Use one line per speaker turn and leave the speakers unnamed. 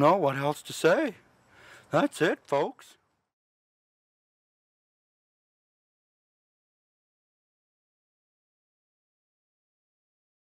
Know what else to say. That's it, folks.